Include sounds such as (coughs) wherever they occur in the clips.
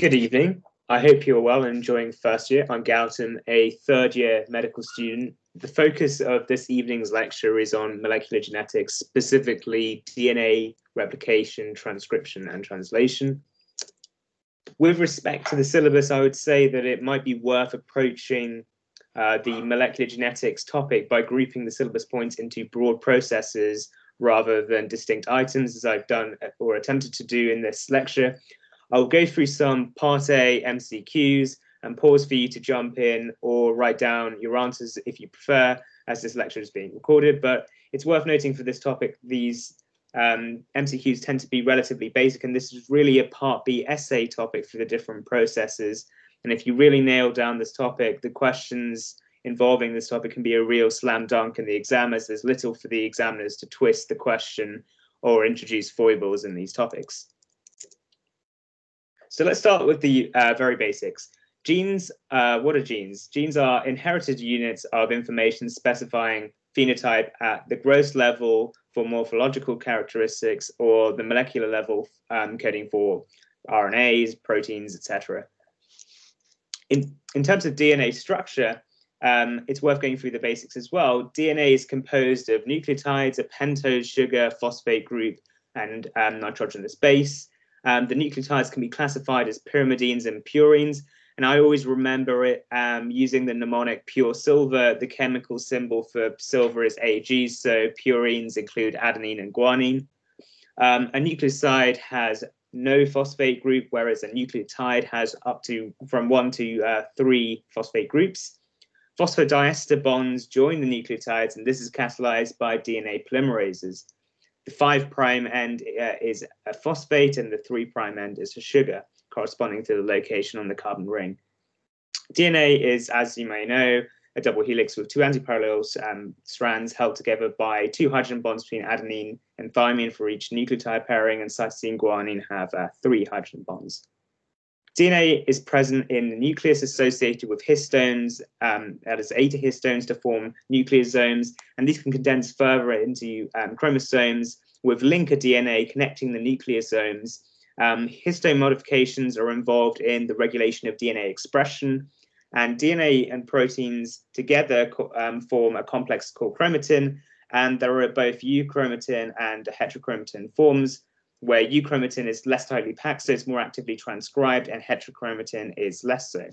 Good evening. I hope you're well and enjoying first year. I'm Gautham, a third year medical student. The focus of this evening's lecture is on molecular genetics, specifically DNA replication, transcription, and translation. With respect to the syllabus, I would say that it might be worth approaching uh, the molecular genetics topic by grouping the syllabus points into broad processes rather than distinct items, as I've done or attempted to do in this lecture. I'll go through some Part A MCQs and pause for you to jump in or write down your answers if you prefer, as this lecture is being recorded. But it's worth noting for this topic, these um, MCQs tend to be relatively basic, and this is really a Part B essay topic for the different processes. And if you really nail down this topic, the questions involving this topic can be a real slam dunk in the exam, as there's little for the examiners to twist the question or introduce foibles in these topics. So let's start with the uh, very basics. Genes, uh, what are genes? Genes are inherited units of information specifying phenotype at the gross level for morphological characteristics or the molecular level um, coding for RNAs, proteins, etc. In, in terms of DNA structure, um, it's worth going through the basics as well. DNA is composed of nucleotides, a pentose sugar, phosphate group, and um, nitrogenous base. Um, the nucleotides can be classified as pyrimidines and purines. And I always remember it um, using the mnemonic pure silver. The chemical symbol for silver is Ag, so purines include adenine and guanine. Um, a nucleoside has no phosphate group, whereas a nucleotide has up to from one to uh, three phosphate groups. Phosphodiester bonds join the nucleotides, and this is catalyzed by DNA polymerases. The five prime end uh, is a phosphate and the three prime end is a sugar corresponding to the location on the carbon ring. DNA is, as you may know, a double helix with two antiparallel um, strands held together by two hydrogen bonds between adenine and thymine for each nucleotide pairing, and cytosine guanine have uh, three hydrogen bonds. DNA is present in the nucleus associated with histones, um, that is histones to form nucleosomes, and these can condense further into um, chromosomes with linker DNA connecting the nucleosomes. Um, histone modifications are involved in the regulation of DNA expression, and DNA and proteins together um, form a complex called chromatin, and there are both euchromatin and heterochromatin forms, where euchromatin is less tightly packed, so it's more actively transcribed, and heterochromatin is less so.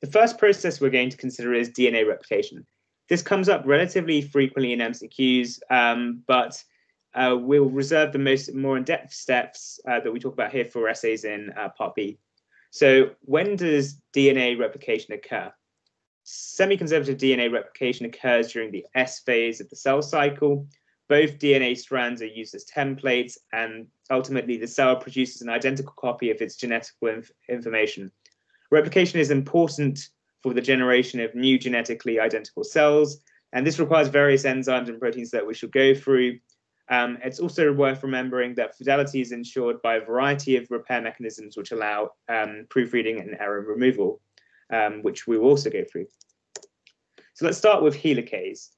The first process we're going to consider is DNA replication. This comes up relatively frequently in MCQs, um, but uh, we'll reserve the most more in-depth steps uh, that we talk about here for essays in uh, Part B. So when does DNA replication occur? Semi-conservative DNA replication occurs during the S phase of the cell cycle, both DNA strands are used as templates, and ultimately the cell produces an identical copy of its genetic inf information. Replication is important for the generation of new genetically identical cells, and this requires various enzymes and proteins that we shall go through. Um, it's also worth remembering that fidelity is ensured by a variety of repair mechanisms which allow um, proofreading and error removal, um, which we will also go through. So let's start with helicase.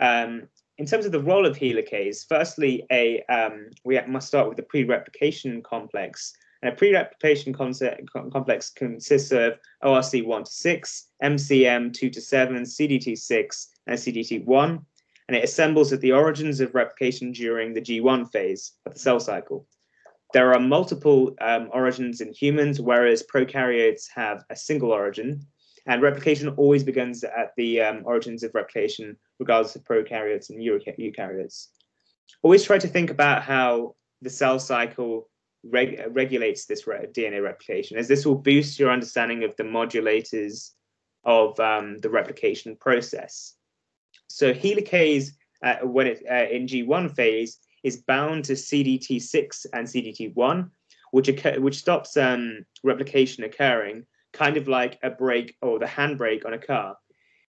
Um, in terms of the role of helicase, firstly, a um, we must start with the pre-replication complex. And a pre-replication complex consists of ORC 1 to 6, MCM 2 to 7, CDT 6, and CDT 1. And it assembles at the origins of replication during the G1 phase of the cell cycle. There are multiple um, origins in humans, whereas prokaryotes have a single origin. And replication always begins at the um, origins of replication, regardless of prokaryotes and eukaryotes. Always try to think about how the cell cycle reg regulates this re DNA replication, as this will boost your understanding of the modulators of um, the replication process. So helicase, uh, when it uh, in G1 phase, is bound to CDT6 and CDT1, which which stops um, replication occurring kind of like a brake or the handbrake on a car.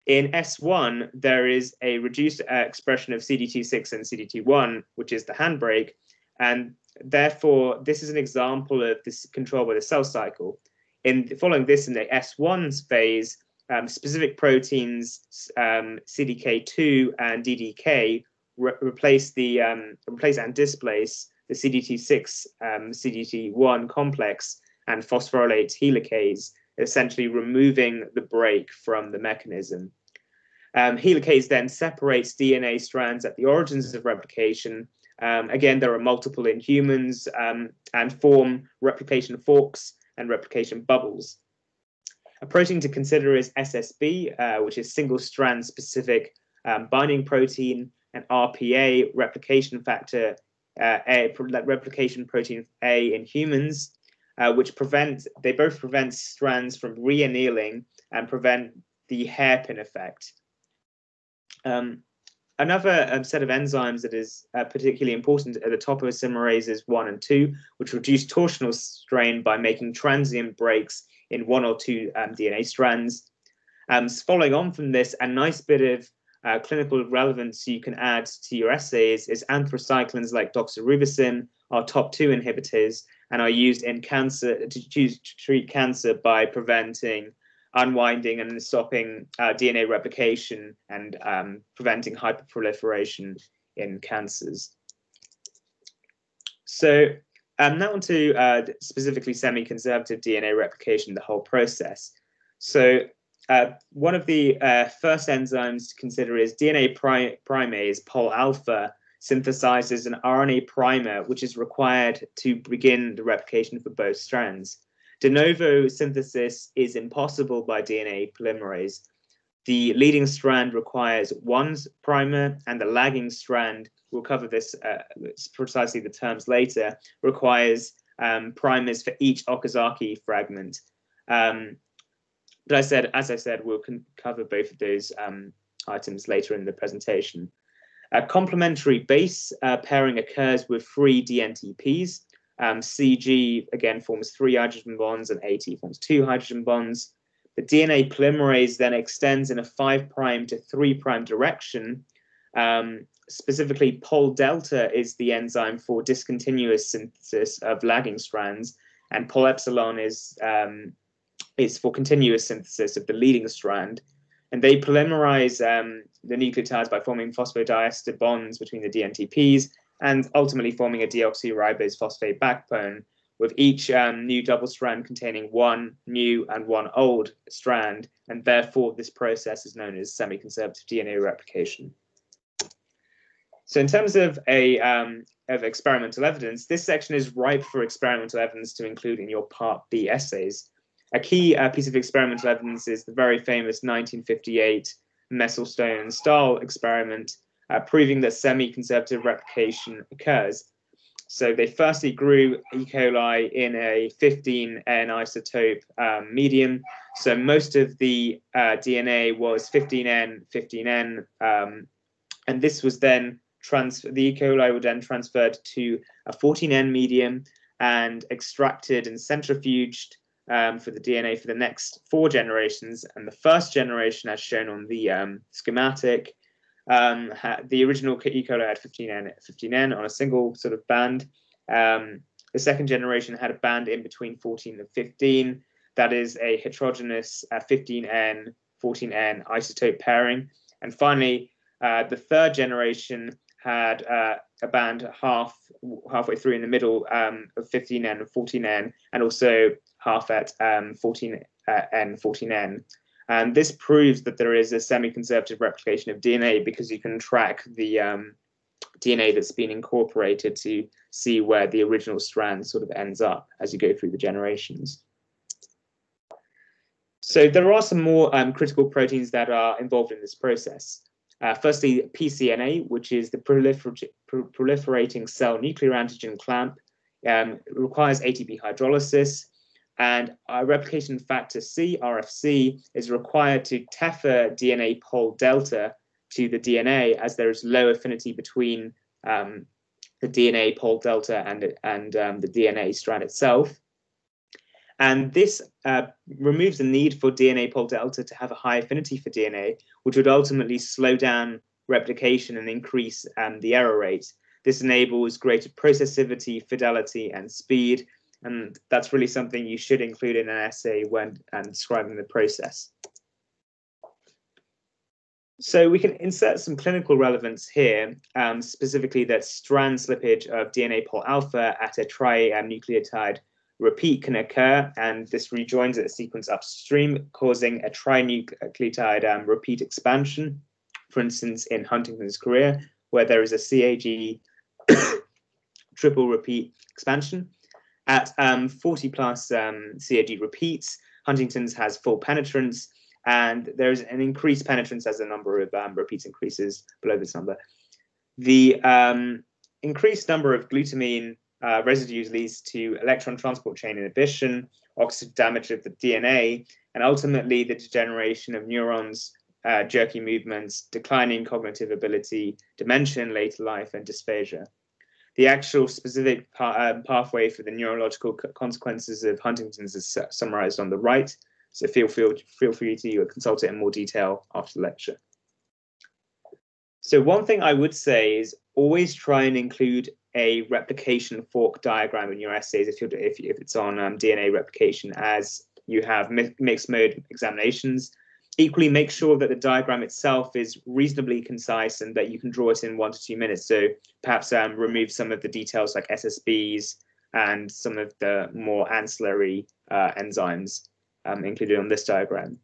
In S1, there is a reduced uh, expression of CDT6 and CDT1, which is the handbrake. And therefore, this is an example of this control by the cell cycle. In following this in the S1 phase, um, specific proteins um, CDK2 and DDK re replace the um, replace and displace the CDT6, um, CDT1 complex and phosphorylate helicase, essentially removing the break from the mechanism. Um, helicase then separates DNA strands at the origins of replication. Um, again, there are multiple in humans um, and form replication forks and replication bubbles. A protein to consider is SSB, uh, which is single strand specific um, binding protein, and RPA, replication factor uh, A, replication protein A in humans, uh, which prevent, they both prevent strands from re-annealing and prevent the hairpin effect. Um, another um, set of enzymes that is uh, particularly important at the top of topoisomerases 1 and 2, which reduce torsional strain by making transient breaks in one or two um, DNA strands. Um, following on from this, a nice bit of uh, clinical relevance you can add to your essays is anthracyclines like doxorubicin, are top two inhibitors, and are used in cancer to, to treat cancer by preventing unwinding and stopping uh, DNA replication and um, preventing hyperproliferation in cancers. So um, now on to uh, specifically semi-conservative DNA replication, the whole process. So uh, one of the uh, first enzymes to consider is DNA pri primase, Pol alpha, synthesizes an RNA primer, which is required to begin the replication for both strands. De novo synthesis is impossible by DNA polymerase. The leading strand requires one primer, and the lagging strand, we'll cover this uh, precisely the terms later, requires um, primers for each Okazaki fragment. Um, but I said, as I said, we'll cover both of those um, items later in the presentation. A complementary base uh, pairing occurs with three DNTPs. Um, CG again forms three hydrogen bonds and AT forms two hydrogen bonds. The DNA polymerase then extends in a five prime to three prime direction. Um, specifically, pol delta is the enzyme for discontinuous synthesis of lagging strands, and pol epsilon is um, is for continuous synthesis of the leading strand. And they polymerize um, the nucleotides by forming phosphodiester bonds between the DNTPs and ultimately forming a deoxyribose phosphate backbone, with each um, new double strand containing one new and one old strand, and therefore this process is known as semi-conservative DNA replication. So in terms of a um, of experimental evidence, this section is ripe for experimental evidence to include in your Part B essays. A key uh, piece of experimental evidence is the very famous 1958 Meselson Stahl experiment, uh, proving that semi-conservative replication occurs. So they firstly grew E. coli in a 15N isotope um, medium. So most of the uh, DNA was 15N, 15N, um, and this was then transferred. The E. coli were then transferred to a 14N medium and extracted and centrifuged um, for the DNA for the next four generations. And the first generation, as shown on the um, schematic, um, the original E. coli had 15N, 15N on a single sort of band. Um, the second generation had a band in between 14 and 15. That is a heterogeneous uh, 15N, 14N isotope pairing. And finally, uh, the third generation had uh, a band half halfway through in the middle um, of 15N and 14N, and also half at um, 14N, uh, 14N. And this proves that there is a semi-conservative replication of DNA because you can track the um, DNA that's been incorporated to see where the original strand sort of ends up as you go through the generations. So there are some more um, critical proteins that are involved in this process. Uh, firstly, PCNA, which is the prolifer proliferating cell nuclear antigen clamp, um, requires ATP hydrolysis, and our replication factor C, RFC, is required to tether DNA pol delta to the DNA as there is low affinity between um, the DNA pol delta and, and um, the DNA strand itself. And this uh, removes the need for DNA pol delta to have a high affinity for DNA, which would ultimately slow down replication and increase um, the error rate. This enables greater processivity, fidelity, and speed. And that's really something you should include in an essay when and describing the process. So we can insert some clinical relevance here, um, specifically that strand slippage of DNA pol alpha at a trinucleotide repeat can occur, and this rejoins at a sequence upstream, causing a trinucleotide um, repeat expansion. For instance, in Huntington's chorea, where there is a CAG (coughs) triple repeat expansion. At um, 40 plus um, CAG repeats, Huntington's has full penetrance, and there's an increased penetrance as the number of um, repeats increases below this number. The um, increased number of glutamine uh, residues leads to electron transport chain inhibition, oxidative damage of the DNA, and ultimately the degeneration of neurons, uh, jerky movements, declining cognitive ability, dementia in later life, and dysphagia. The actual specific pa- uh, pathway for the neurological consequences of Huntington's is summarized on the right, so feel, feel, feel free to consult it in more detail after the lecture. So one thing I would say is always try and include a replication fork diagram in your essays if, you're, if, if it's on um, DNA replication as you have mi mixed mode examinations. Equally, make sure that the diagram itself is reasonably concise and that you can draw it in one to two minutes. So perhaps um, remove some of the details like SSBs and some of the more ancillary uh, enzymes um, included on this diagram.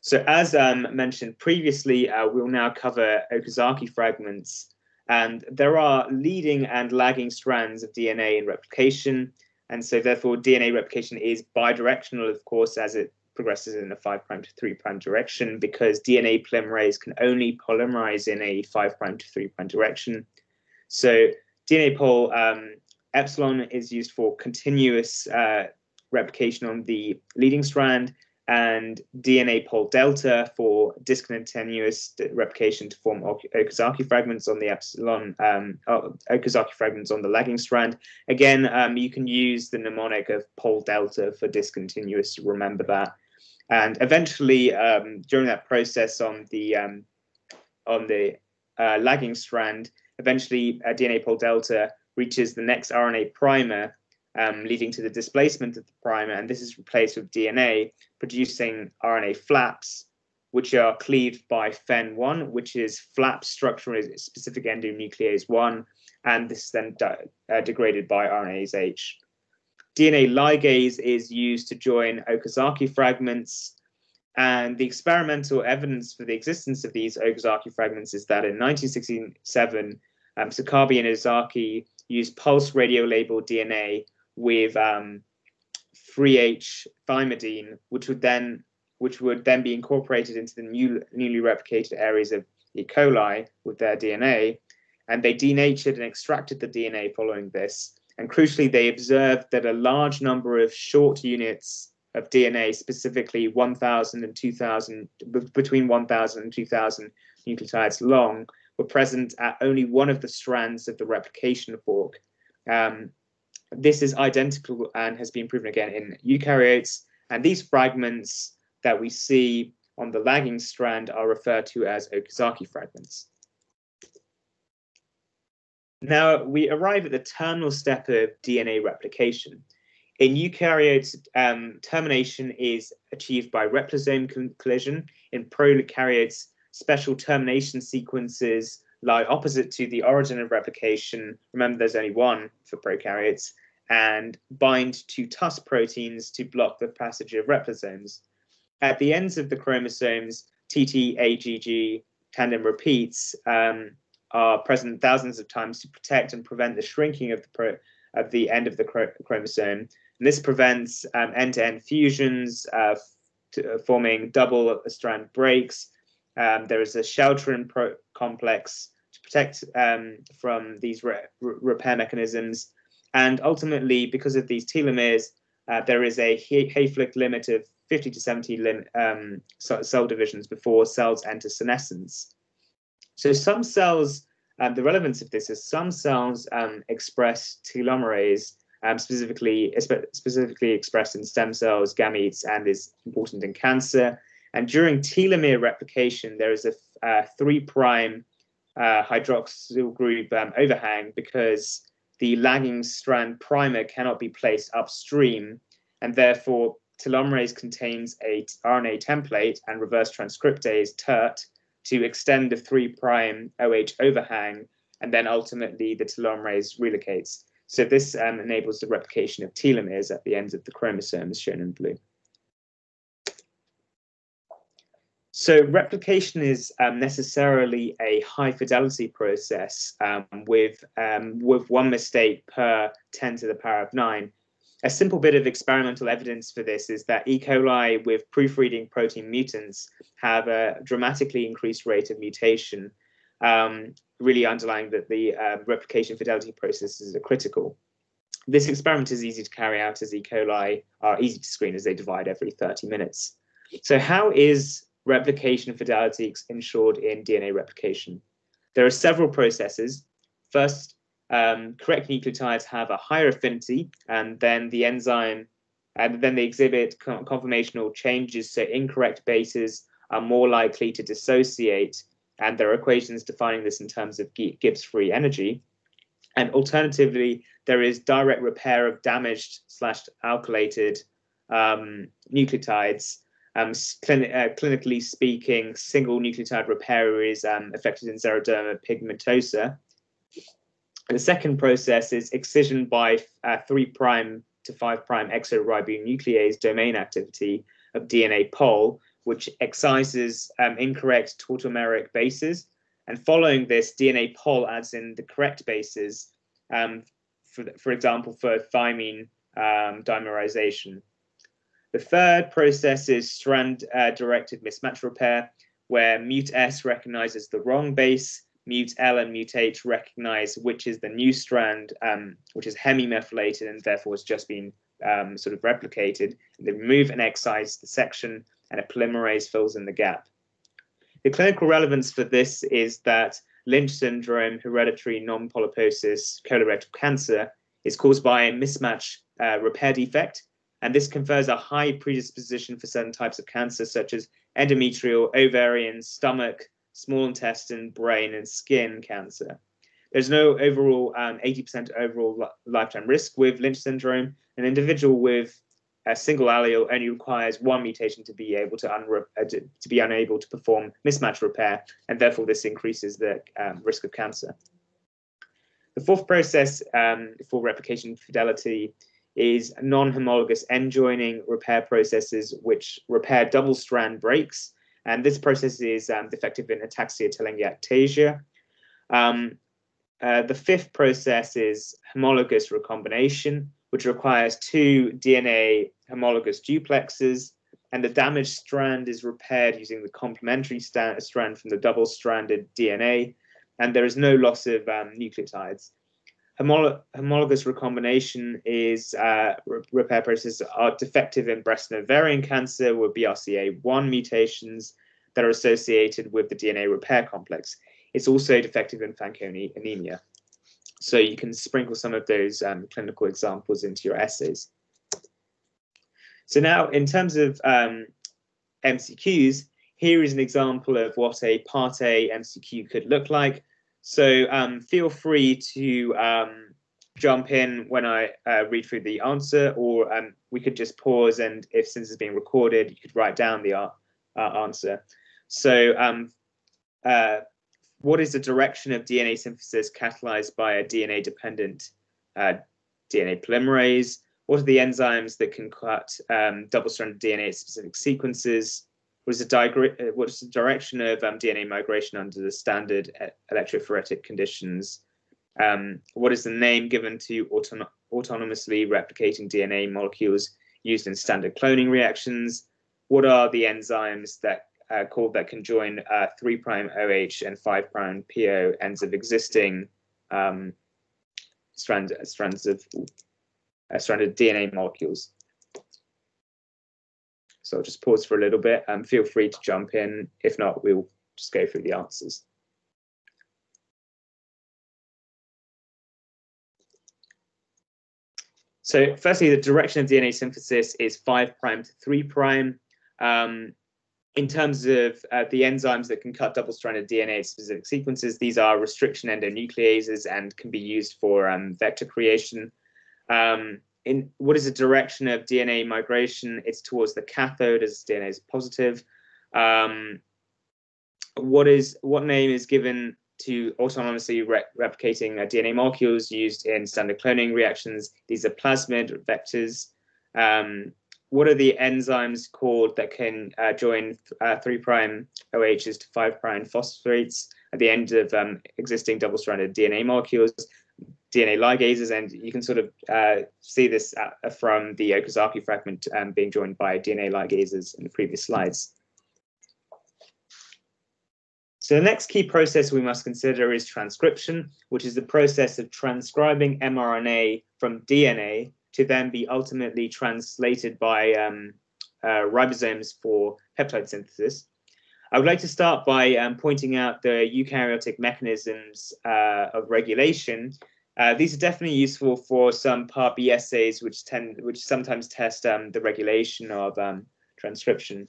So as um, mentioned previously, uh, we'll now cover Okazaki fragments. And there are leading and lagging strands of DNA in replication. And so therefore DNA replication is bidirectional, of course, as it progresses in a 5' to 3' direction because DNA polymerase can only polymerize in a 5' to 3' direction. So DNA pol um, epsilon is used for continuous uh, replication on the leading strand, and DNA pol delta for discontinuous replication to form Okazaki fragments on the epsilon, um, Okazaki fragments on the lagging strand. Again, um, you can use the mnemonic of pol delta for discontinuous remember that. And eventually, um, during that process on the um, on the uh, lagging strand, eventually uh, DNA pol delta reaches the next RNA primer um, leading to the displacement of the primer, and this is replaced with DNA, producing RNA flaps, which are cleaved by FEN1, which is flap structure specific endonuclease 1, and this is then uh, degraded by RNase H. DNA ligase is used to join Okazaki fragments, and the experimental evidence for the existence of these Okazaki fragments is that in 1967, um, Sakabe and Okazaki used pulse radio labeled DNA with um, 3H thymidine, which would then which would then be incorporated into the new, newly replicated areas of E. coli with their DNA. And they denatured and extracted the DNA following this. And crucially, they observed that a large number of short units of DNA, specifically 1,000 and 2,000, between 1,000 and 2,000 nucleotides long, were present at only one of the strands of the replication fork. Um, this is identical and has been proven again in eukaryotes. And these fragments that we see on the lagging strand are referred to as Okazaki fragments. Now we arrive at the terminal step of DNA replication. In eukaryotes, um, termination is achieved by replisome collision. In prokaryotes, special termination sequences lie opposite to the origin of replication. Remember, there's only one for prokaryotes, and bind to TUS proteins to block the passage of replisomes. At the ends of the chromosomes, TTAGG tandem repeats um, are present thousands of times to protect and prevent the shrinking of the pro- of the end of the chromosome. And this prevents um, end-to-end fusions, uh, to, uh, forming double strand breaks, um, there is a sheltering pro- complex to protect um, from these re- repair mechanisms. And ultimately, because of these telomeres, uh, there is a Hayflick limit of 50 to 70 lim- um, cell divisions before cells enter senescence. So some cells, um, the relevance of this is some cells um, express telomerase, um, specifically specifically expressed in stem cells, gametes, and is important in cancer. And during telomere replication, there is a, a three prime uh, hydroxyl group um, overhang because the lagging strand primer cannot be placed upstream, and therefore telomerase contains a RNA template and reverse transcriptase TERT to extend the 3' prime OH overhang, and then ultimately the telomerase relocates. So this um, enables the replication of telomeres at the ends of the chromosomes shown in blue. So replication is um, necessarily a high fidelity process um, with, um, with one mistake per 10 to the power of 9. A simple bit of experimental evidence for this is that E. coli with proofreading protein mutants have a dramatically increased rate of mutation, um, really underlying that the uh, replication fidelity processes are critical. This experiment is easy to carry out as E. coli are easy to screen as they divide every 30 minutes. So how is replication fidelity ensured in DNA replication. There are several processes. First, um, correct nucleotides have a higher affinity, and then the enzyme, and then they exhibit conformational changes. So incorrect bases are more likely to dissociate, and there are equations defining this in terms of Gibbs free energy. And alternatively, there is direct repair of damaged slash alkylated um, nucleotides um, clin uh, clinically speaking, single nucleotide repair is um, affected in xeroderma pigmentosa. The second process is excision by uh, 3' to 5' prime exoribonuclease domain activity of DNA pol, which excises um, incorrect tautomeric bases. And following this, DNA pol adds in the correct bases, um, for, for example, for thymine um, dimerization. The third process is strand uh, directed mismatch repair, where mut S recognizes the wrong base, mut L and mut H recognize which is the new strand, um, which is hemimethylated and therefore has just been um, sort of replicated. They remove and excise the section, and a polymerase fills in the gap. The clinical relevance for this is that Lynch syndrome, hereditary non-polyposis colorectal cancer, is caused by a mismatch uh, repair defect and this confers a high predisposition for certain types of cancer, such as endometrial, ovarian, stomach, small intestine, brain, and skin cancer. There's no overall 80% um, overall lifetime risk with Lynch syndrome. An individual with a single allele only requires one mutation to be able to, uh, to, to, be unable to perform mismatch repair, and therefore this increases the um, risk of cancer. The fourth process um, for replication fidelity is non-homologous end joining repair processes which repair double strand breaks. And this process is um, defective in ataxia telangiectasia. Um, uh, the fifth process is homologous recombination, which requires two DNA homologous duplexes, and the damaged strand is repaired using the complementary strand from the double-stranded DNA, and there is no loss of um, nucleotides homologous recombination is uh, repair processes are defective in breast and ovarian cancer with BRCA1 mutations that are associated with the DNA repair complex. It's also defective in Fanconi anemia. So you can sprinkle some of those um, clinical examples into your essays. So now, in terms of um, MCQs, here is an example of what a Part A MCQ could look like. So um, feel free to um, jump in when I uh, read through the answer, or um, we could just pause and if since it's being recorded, you could write down the uh, uh, answer. So um, uh, what is the direction of DNA synthesis catalyzed by a DNA-dependent uh, DNA polymerase? What are the enzymes that can cut um, double-stranded DNA specific sequences? What is the, uh, what is the direction of um, DNA migration under the standard uh, electrophoretic conditions? Um, what is the name given to auton autonomously replicating DNA molecules used in standard cloning reactions? What are the enzymes that uh, called that can join uh, 3' OH and 5' PO ends of existing um, strand, strands of uh, stranded DNA molecules? So I'll just pause for a little bit and feel free to jump in. If not, we'll just go through the answers. So firstly, the direction of DNA synthesis is 5' to 3'. Um, in terms of uh, the enzymes that can cut double-stranded DNA specific sequences, these are restriction endonucleases and can be used for um, vector creation. Um, in what is the direction of DNA migration? It's towards the cathode as DNA is positive. Um, what is what name is given to autonomously re replicating uh, DNA molecules used in standard cloning reactions? These are plasmid vectors. Um, what are the enzymes called that can uh, join uh, 3' OHs to 5' prime phosphates at the end of um, existing double-stranded DNA molecules? DNA ligases, and you can sort of uh, see this uh, from the Okazaki fragment um, being joined by DNA ligases in the previous slides. So the next key process we must consider is transcription, which is the process of transcribing mRNA from DNA to then be ultimately translated by um, uh, ribosomes for peptide synthesis. I would like to start by um, pointing out the eukaryotic mechanisms uh, of regulation uh, these are definitely useful for some Part B essays, which tend, which sometimes test um, the regulation of um, transcription.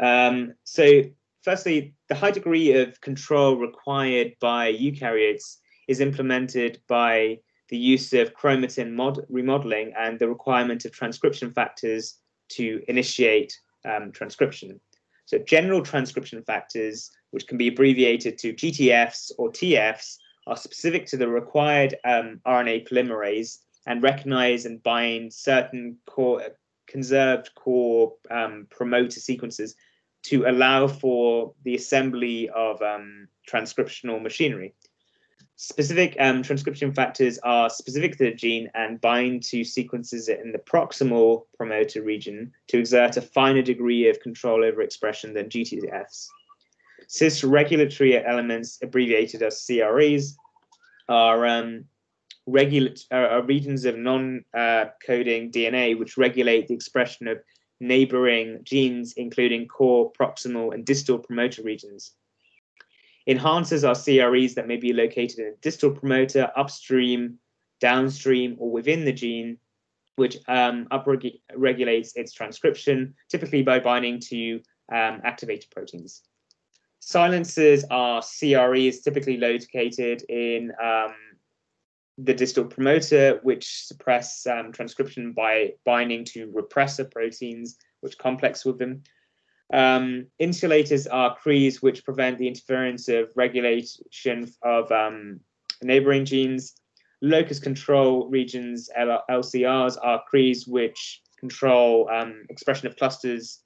Um, so, firstly, the high degree of control required by eukaryotes is implemented by the use of chromatin remodeling and the requirement of transcription factors to initiate um, transcription. So, general transcription factors which can be abbreviated to GTFs or TFs, are specific to the required um, RNA polymerase and recognize and bind certain core, conserved core um, promoter sequences to allow for the assembly of um, transcriptional machinery. Specific um, transcription factors are specific to the gene and bind to sequences in the proximal promoter region to exert a finer degree of control over expression than GTFs. Cis regulatory elements, abbreviated as CREs, are um, are regions of non-coding uh, DNA which regulate the expression of neighboring genes, including core, proximal, and distal promoter regions. Enhancers are CREs that may be located in a distal promoter, upstream, downstream, or within the gene, which um, upregulates its transcription, typically by binding to um, activator proteins. Silencers are CREs typically located in um, the distal promoter, which suppress um, transcription by binding to repressor proteins, which complex with them. Um, insulators are CREs, which prevent the interference of regulation of um, neighboring genes. Locus control regions, L LCRs, are CREs, which control um, expression of clusters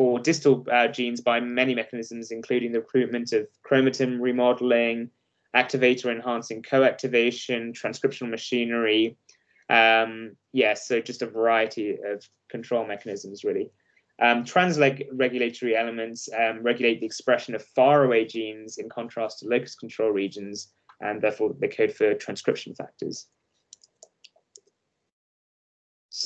for distal uh, genes by many mechanisms, including the recruitment of chromatin remodeling, activator enhancing co-activation, transcriptional machinery. Um, yes, yeah, so just a variety of control mechanisms, really. Um, trans-regulatory elements um, regulate the expression of faraway genes in contrast to locus control regions, and therefore they code for transcription factors.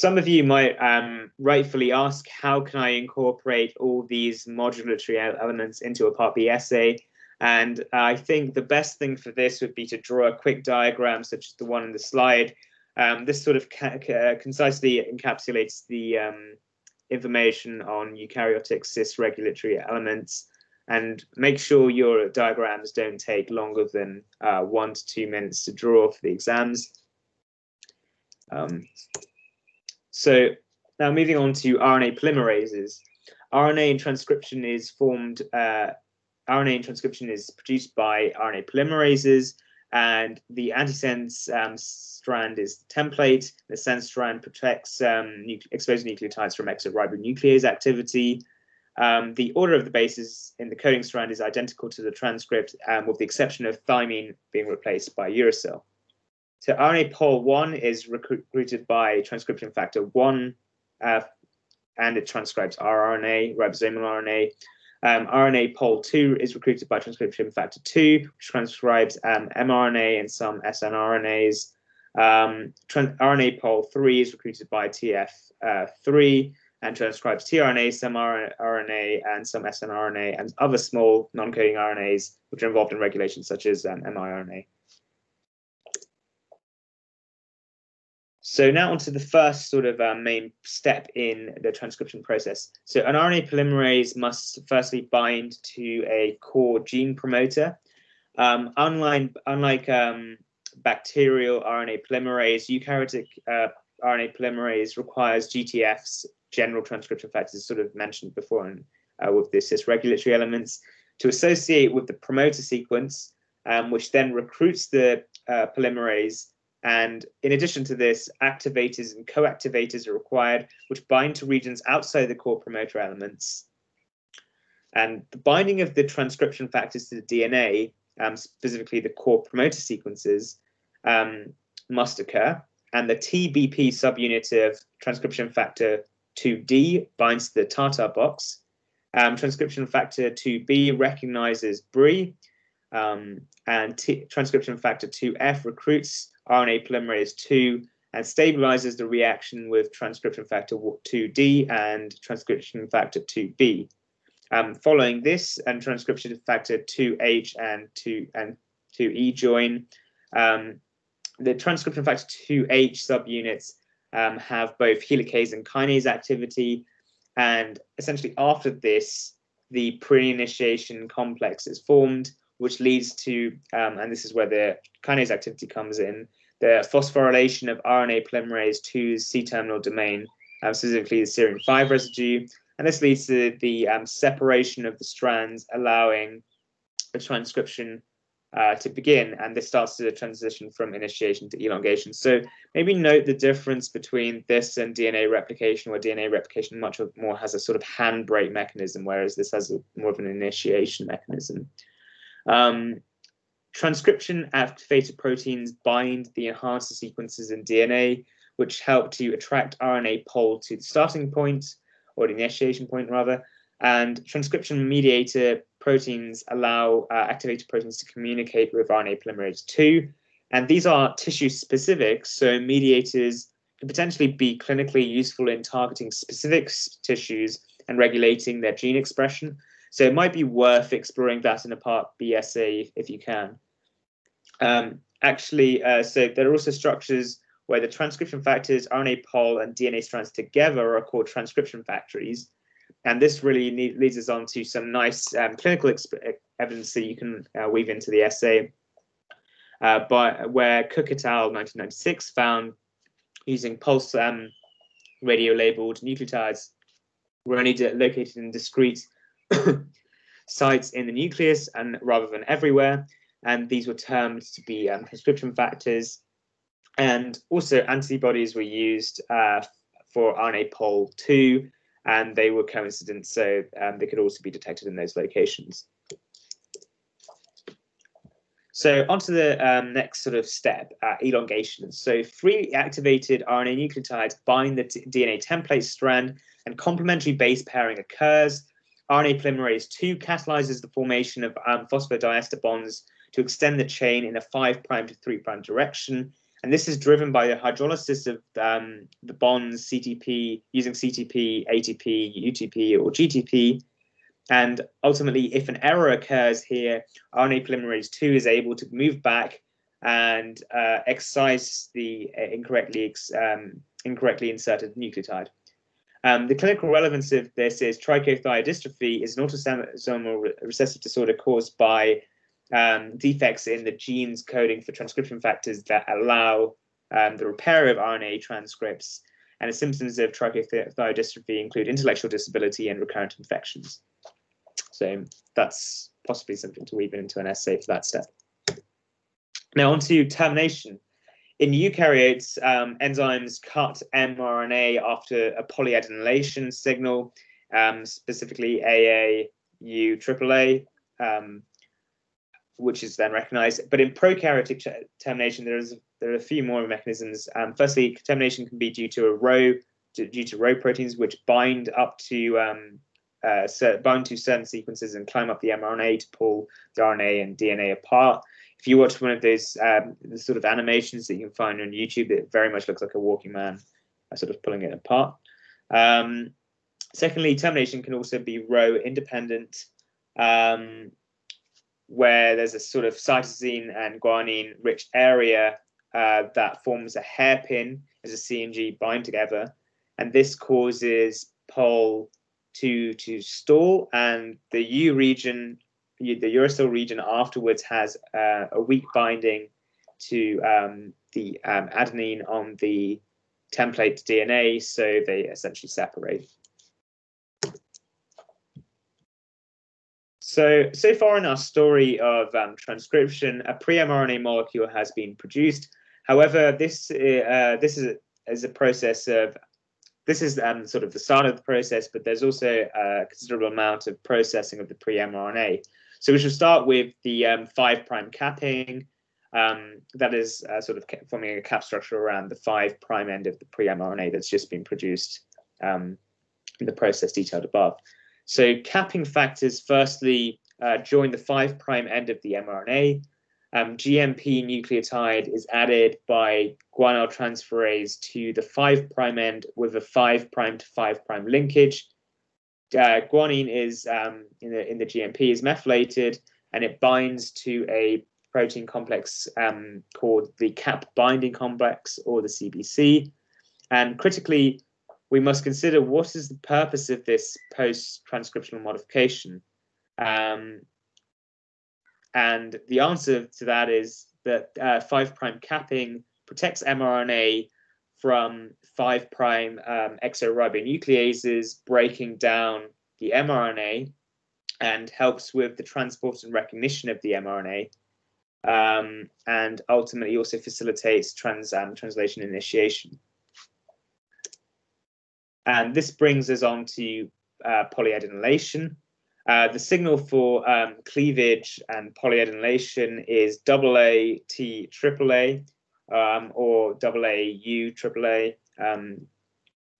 Some of you might um, rightfully ask, how can I incorporate all these modulatory elements into a Part B essay? And I think the best thing for this would be to draw a quick diagram such as the one in the slide. Um, this sort of concisely encapsulates the um, information on eukaryotic cis regulatory elements and make sure your diagrams don't take longer than uh, one to two minutes to draw for the exams. Um, so now moving on to RNA polymerases. RNA in transcription is formed, uh, RNA in transcription is produced by RNA polymerases, and the antisense um, strand is the template. The sense strand protects um, exposed nucleotides from exoribonuclease activity. Um, the order of the bases in the coding strand is identical to the transcript, um, with the exception of thymine being replaced by uracil. So RNA pol 1 is recruited by transcription factor 1, uh, and it transcribes rRNA, ribosomal RNA. Um, RNA pol 2 is recruited by transcription factor 2, which transcribes um, mRNA and some snRNAs. Um, RNA pol 3 is recruited by TF3 uh, and transcribes tRNA, some RNA, and some snRNA, and other small non-coding RNAs, which are involved in regulation, such as um, miRNA. So now onto the first sort of uh, main step in the transcription process. So an RNA polymerase must firstly bind to a core gene promoter. Um, unlike unlike um, bacterial RNA polymerase, eukaryotic uh, RNA polymerase requires GTFs, general transcription factors, sort of mentioned before, and uh, with the cis regulatory elements, to associate with the promoter sequence, um, which then recruits the uh, polymerase. And in addition to this, activators and co-activators are required, which bind to regions outside the core promoter elements. And the binding of the transcription factors to the DNA, um, specifically the core promoter sequences, um, must occur. And the TBP subunit of transcription factor 2D binds to the TATA box. Um, transcription factor 2B recognizes BRI, um, and transcription factor 2F recruits RNA polymerase 2 and stabilizes the reaction with transcription factor 2D and transcription factor 2B. Um, following this and transcription factor 2H and 2 and 2E join, um, the transcription factor 2H subunits um, have both helicase and kinase activity. And essentially after this, the pre-initiation complex is formed, which leads to, um, and this is where the kinase activity comes in, the phosphorylation of RNA polymerase 2's C-terminal domain, um, specifically the serine 5 residue. And this leads to the um, separation of the strands, allowing the transcription uh, to begin, and this starts to transition from initiation to elongation. So maybe note the difference between this and DNA replication, where DNA replication much more has a sort of handbrake mechanism, whereas this has a, more of an initiation mechanism. Um, transcription activated proteins bind the enhancer sequences in DNA, which help to attract RNA pol to the starting point, or the initiation point rather, and transcription mediator proteins allow uh, activated proteins to communicate with RNA polymerase 2. And these are tissue specific, so mediators could potentially be clinically useful in targeting specific tissues and regulating their gene expression. So it might be worth exploring that in a part BSA if you can. Um, actually, uh, so there are also structures where the transcription factors, RNA pol, and DNA strands together are called transcription factories. And this really need, leads us on to some nice um, clinical evidence that you can uh, weave into the essay, uh, by, where Cook et al. 1996 found using pulse um, radio labeled nucleotides were only located in discrete (coughs) sites in the nucleus and rather than everywhere. And these were termed to be um, transcription factors. And also antibodies were used uh, for RNA pol 2 and they were coincident, so um, they could also be detected in those locations. So onto the um, next sort of step, uh, elongation. So free activated RNA nucleotides bind the DNA template strand and complementary base pairing occurs. RNA polymerase 2 catalyzes the formation of um, phosphodiester bonds to extend the chain in a 5' to 3' direction and this is driven by the hydrolysis of um, the bonds CTP using CTP, ATP, UTP, or GTP. And ultimately, if an error occurs here, RNA polymerase 2 is able to move back and uh, excise the uh, incorrectly, um, incorrectly inserted nucleotide. Um, the clinical relevance of this is trichothiodystrophy is an autosomal recessive disorder caused by um, defects in the genes coding for transcription factors that allow um, the repair of RNA transcripts. And the symptoms of trichothiodystrophy include intellectual disability and recurrent infections. So that's possibly something to weave into an essay for that step. Now on to termination. In eukaryotes, um, enzymes cut mRNA after a polyadenylation signal, um, specifically AAU AAA, um, which is then recognized. But in prokaryotic termination, there is there are a few more mechanisms. Um, firstly, termination can be due to a rho due to rho proteins which bind up to um, uh, bind to certain sequences and climb up the mRNA to pull the RNA and DNA apart. If you watch one of those um, the sort of animations that you can find on YouTube, it very much looks like a walking man, uh, sort of pulling it apart. Um, secondly, termination can also be rho independent. Um, where there's a sort of cytosine and guanine rich area uh, that forms a hairpin as a CNG bind together. And this causes pol to, to stall and the U region, the uracil region afterwards has uh, a weak binding to um, the um, adenine on the template DNA, so they essentially separate. So, so far in our story of um, transcription, a pre-mRNA molecule has been produced. However, this uh, this is a, is a process of this is um, sort of the start of the process, but there's also a considerable amount of processing of the pre-mRNA. So we should start with the um, five prime capping. Um, that is uh, sort of forming a cap structure around the five prime end of the pre-mRNA that's just been produced um, in the process detailed above. So capping factors firstly uh, join the five prime end of the mRNA. Um, GMP nucleotide is added by guanyl transferase to the five prime end with a five prime to five prime linkage. Uh, guanine is um, in the in the GMP is methylated and it binds to a protein complex um, called the cap binding complex or the CBC. And critically, we must consider what is the purpose of this post-transcriptional modification. Um, and the answer to that is that uh, 5' capping protects mRNA from 5' prime um, exoribonucleases breaking down the mRNA and helps with the transport and recognition of the mRNA. Um, and ultimately also facilitates trans um, translation initiation. And this brings us on to uh, polyadenylation. Uh, the signal for um, cleavage and polyadenylation is AA T AAA um, or AA AAA. Um,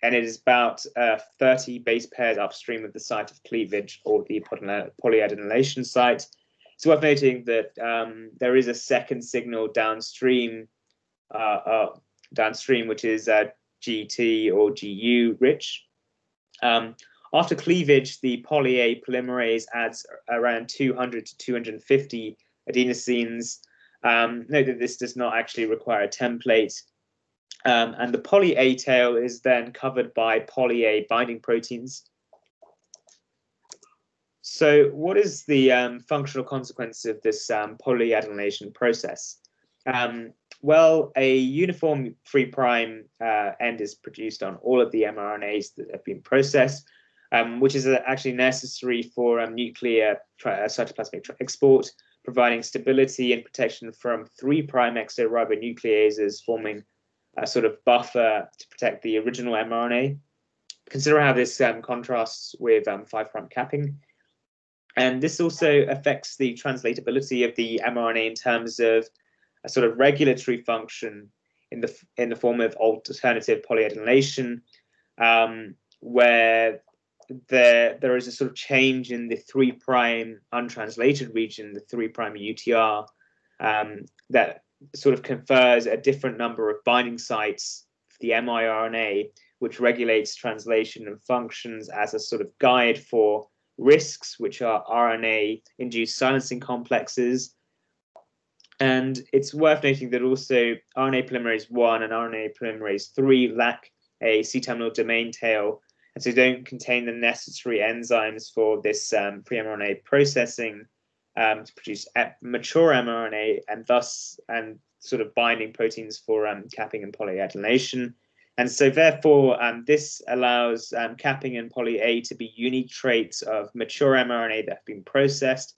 and it is about uh, 30 base pairs upstream of the site of cleavage or the polyadenylation site. It's worth noting that um, there is a second signal downstream, uh, uh, downstream, which is uh, GT or GU rich. Um, after cleavage, the poly A polymerase adds around 200 to 250 adenosines. Um, note that this does not actually require a template. Um, and the poly A tail is then covered by poly A binding proteins. So, what is the um, functional consequence of this um, polyadenylation process? Um, well, a uniform three prime uh, end is produced on all of the mRNAs that have been processed, um, which is uh, actually necessary for um, nuclear uh, cytoplasmic export, providing stability and protection from three prime exoribonucleases, forming a sort of buffer to protect the original mRNA. Consider how this um, contrasts with um, five prime capping. And this also affects the translatability of the mRNA in terms of a sort of regulatory function in the in the form of alternative polyadenylation, um, where there there is a sort of change in the three prime untranslated region, the three prime UTR, um, that sort of confers a different number of binding sites for the miRNA, which regulates translation and functions as a sort of guide for RISCs, which are RNA induced silencing complexes, and it's worth noting that also RNA polymerase 1 and RNA polymerase 3 lack a C terminal domain tail, and so don't contain the necessary enzymes for this um, pre mRNA processing um, to produce mature mRNA and thus and sort of binding proteins for um, capping and polyadenylation. And so, therefore, um, this allows um, capping and poly A to be unique traits of mature mRNA that have been processed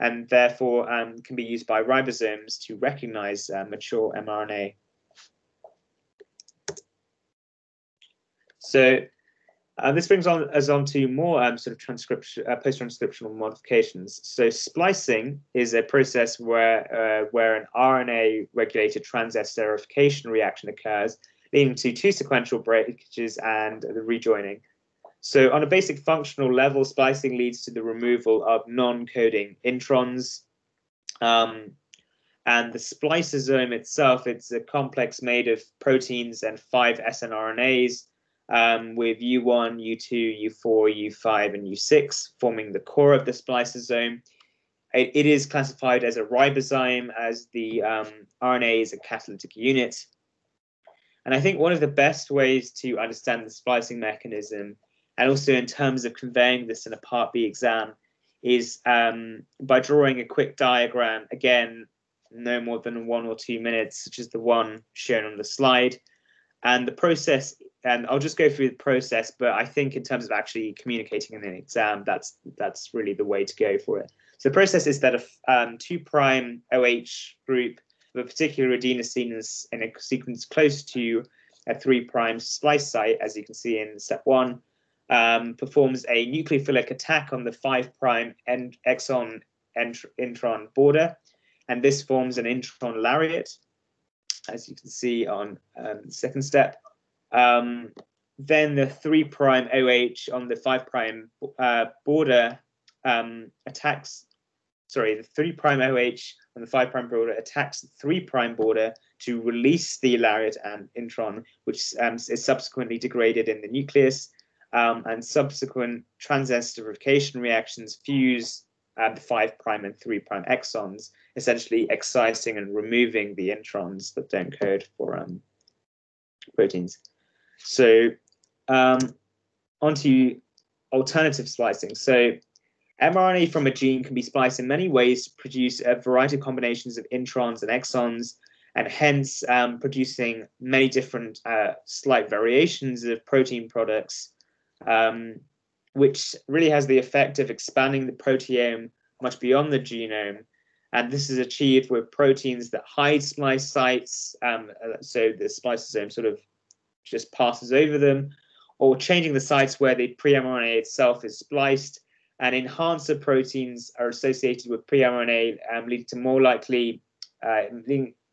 and therefore um, can be used by ribosomes to recognize uh, mature mRNA. So uh, this brings on, us on to more um, sort of transcription, uh, post-transcriptional modifications. So splicing is a process where, uh, where an RNA-regulated transesterification reaction occurs, leading to two sequential breakages and the rejoining. So on a basic functional level, splicing leads to the removal of non-coding introns. Um, and the spliceosome itself, it's a complex made of proteins and five snRNAs um, with U1, U2, U4, U5, and U6 forming the core of the spliceosome. It, it is classified as a ribozyme as the um, RNA is a catalytic unit. And I think one of the best ways to understand the splicing mechanism and also in terms of conveying this in a Part B exam, is um, by drawing a quick diagram, again, no more than one or two minutes, such as the one shown on the slide. And the process, and I'll just go through the process, but I think in terms of actually communicating in an exam, that's that's really the way to go for it. So the process is that a um, two prime OH group of a particular adenosine is in a sequence close to a three prime splice site, as you can see in step one, um, performs a nucleophilic attack on the five prime end exon intron border, and this forms an intron lariat, as you can see on um, second step. Um, then the three prime OH on the five prime uh, border um, attacks, sorry, the three prime OH on the five prime border attacks the three prime border to release the lariat and intron, which um, is subsequently degraded in the nucleus. Um, and subsequent transesterification reactions fuse uh, the five prime and three prime exons, essentially excising and removing the introns that don't code for um, proteins. So um, onto alternative splicing. So mRNA from a gene can be spliced in many ways to produce a variety of combinations of introns and exons, and hence um, producing many different uh, slight variations of protein products, um, which really has the effect of expanding the proteome much beyond the genome. And this is achieved with proteins that hide splice sites, um, uh, so the spliceosome sort of just passes over them, or changing the sites where the pre-mRNA itself is spliced and enhancer proteins are associated with pre-mRNA, um, leading to more likely uh,